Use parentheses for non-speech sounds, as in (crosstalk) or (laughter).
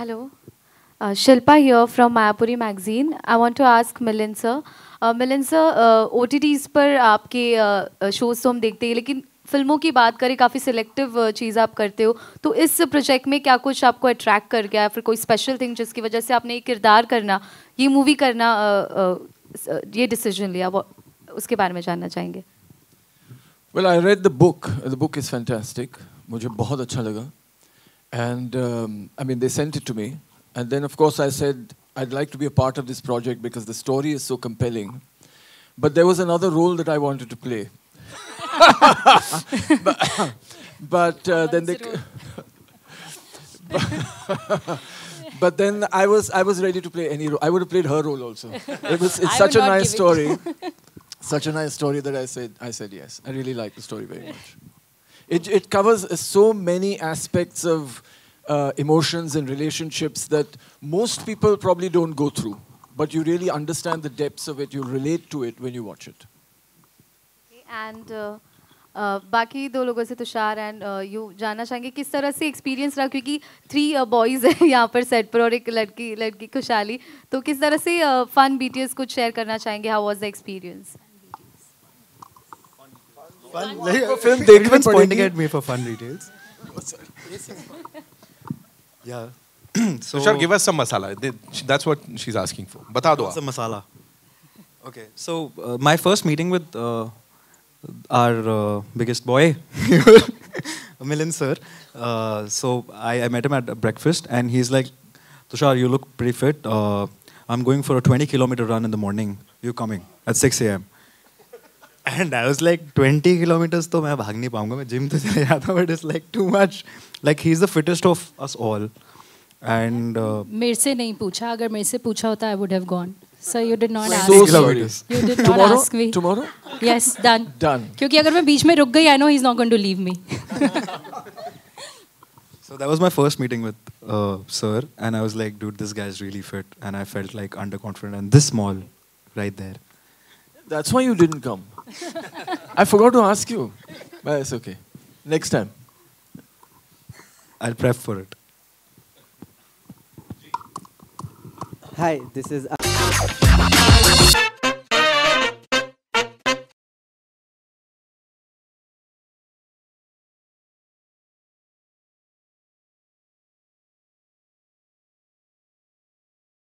Hello. Uh, Shilpa here from Mayapuri magazine. I want to ask Milind sir. Uh, sir, uh, OTTs पर आपके shows तो हम देखते हैं लेकिन फ़िल्मों की बात करें काफ़ी सिलेक्टिव चीज़ आप करते हो तो इस प्रोजेक्ट में क्या कुछ आपको अट्रैक्ट कर गया फिर कोई स्पेशल थिंग जिसकी वजह से आपने ये किरदार करना ये मूवी करना ये डिसीज़न लिया उसके बारे में जानना चाहेंगे Well, I read the book. The book is fantastic. मुझे बहुत अच्छा लगा. And um, I mean, they sent it to me. And then, of course, I said, I'd like to be a part of this project because the story is so compelling. But there was another role that I wanted to play. (laughs) but, but uh, then they. (laughs) but then I was I was ready to play any role. I would have played her role also. It was it's (laughs) such a nice story. such a nice story that I said I said yes. I really like the story very much. It it covers uh, so many aspects of uh, emotions and relationships that most people probably don't go through. But you really understand the depths of it. You relate to it when you watch it. And uh, uh, बाकी दो लोगों से Tushar and you जानना चाहेंगे किस तरह से experience रहा क्योंकि थ्री बॉयज़ हैं यहाँ (laughs) पर सेट पर और एक लड़की लड़की खुशहाली तो किस तरह से फन बीटीएस कुछ शेयर करना चाहेंगे how was the experience Fun. film Everyone's pointing at me for fun details. (laughs) Yeah. (clears throat) so Tushar, give us some masala. That's what she's asking for. Bata do. Some masala. Okay. So uh, my first meeting with uh, our uh, biggest boy, (laughs) Milind sir. Uh, so I, I, met him at breakfast, and he's like, "Tushar, you look pretty fit. Uh, I'm going for a 20 kilometer run in the morning. You coming at 6 a.m." And I was like, 20 kilometers तो मैं भाग नहीं पाऊँगा मैं gym तो चले जाता but it's like too much. Like he's the fittest of us all. And uh, मेरे से नहीं पूछा अगर मेरे से पूछा होता I would have gone. So you did not ask. So sorry. You did not tomorrow, ask me. Tomorrow? Yes, done. Done. क्योंकि अगर मैं बीच में रुक गई I know he's not going to leave me. so that was my first meeting with uh, sir and I was like, dude, this guy's really fit. And I felt like underconfident and this small right there. That's why you didn't come. I forgot to ask you. But it's okay. Next time. I'll prep for it. Hi, this is.